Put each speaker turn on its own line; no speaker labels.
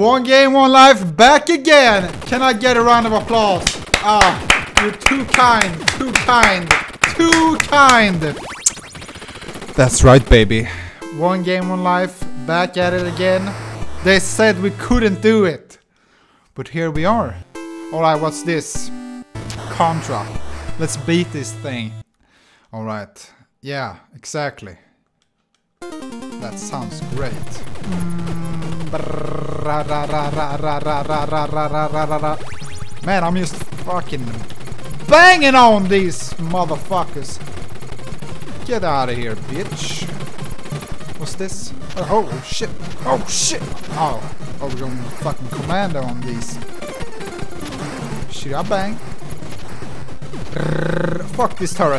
One game, one life, back again. Can I get a round of applause? Ah, you're too kind, too kind, too kind. That's right, baby. One game, one life, back at it again. They said we couldn't do it. But here we are. Alright, what's this? Contra. Let's beat this thing. Alright. Yeah, exactly. That sounds great. Man, I'm just fucking banging on these motherfuckers. Get out of here, bitch. What's this? Oh, oh shit. Oh shit. Oh, oh, we're going fucking commando on these. Should I bang? Fuck this turret.